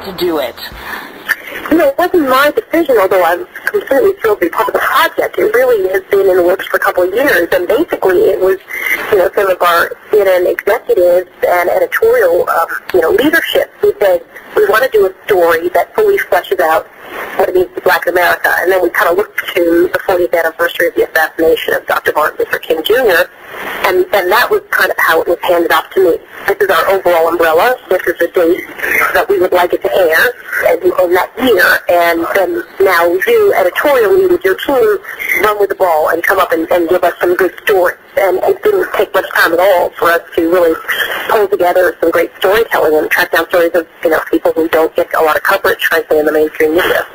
to do it? You know, it wasn't my decision, although I'm completely thrilled to be part of the project. It really has been in the works for a couple of years, and basically it was, you know, some of our CNN executives and editorial, um, you know, leadership who said, we want to do a story that fully fleshes out what it means to black America. And then we kind of looked to the 40th anniversary of the assassination of Dr. Martin Luther King Jr., and, and that was kind of how it was handed off to me. This is our overall umbrella. This is the date that we would like it to air, and in that year. And then now you, editorially, with your team, run with the ball and come up and, and give us some good stories. And it didn't take much time at all for us to really pull together some great storytelling and track down stories of, you know, people who don't get a lot of coverage, frankly, in the mainstream media.